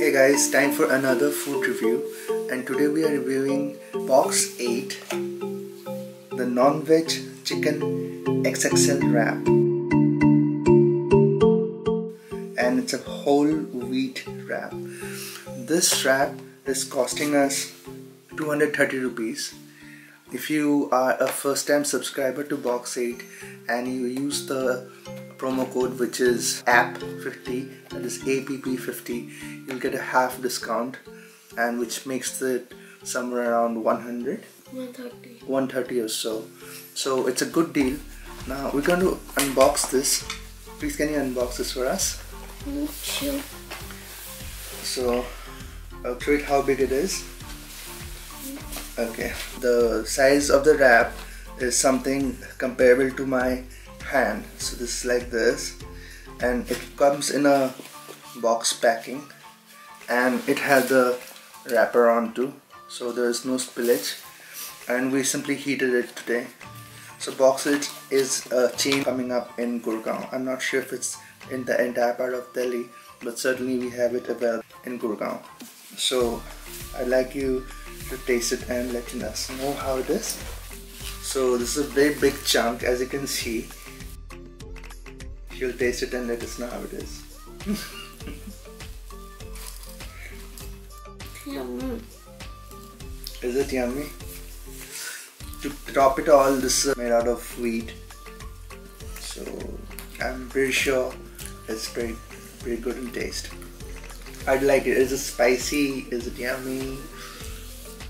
Hey guys, time for another food review and today we are reviewing box 8 the non-veg chicken XXL wrap and it's a whole wheat wrap. This wrap is costing us 230 rupees. If you are a first time subscriber to box 8 and you use the promo code which is app50 that is app50 you'll get a half discount and which makes it somewhere around 100 130 130 or so. So it's a good deal. Now we're going to unbox this. Please can you unbox this for us? Sure. so I'll show it how big it is. Mm-hmm. Okay. The size of the wrap is something comparable to my hand. So this is like this. And it comes in a box packing. And it has the wrapper on too. So there is no spillage. And we simply heated it today. So box 8 is a chain coming up in Gurgaon. I'm not sure if it's in the entire part of Delhi but certainly we have it available in Gurgaon. So I'd like you to taste it and let us know how it is. So this is a very big chunk as you can see You'll taste it and let us know how it is. Yum. Is it yummy? To top it all, this is made out of wheat. So I'm pretty sure it's pretty pretty good in taste. I'd like it. Is it spicy? Is it yummy?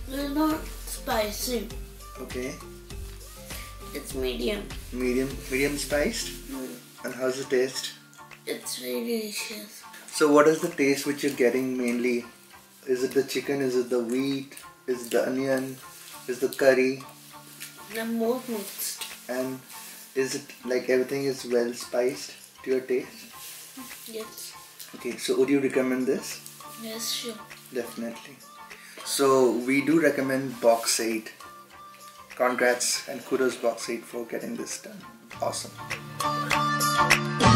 It's not spicy. Okay. It's medium. Medium medium spiced? Mm. And how's the taste? It's very delicious. So what is the taste which you're getting mainly? Is it the chicken? Is it the wheat? Is it the onion? Is the curry? The both mixed. And is it like everything is well spiced to your taste? Yes. Okay, so would you recommend this? Yes, sure. Definitely. So we do recommend Box 8. Congrats and kudos Box 8 for getting this done. Awesome. Bye.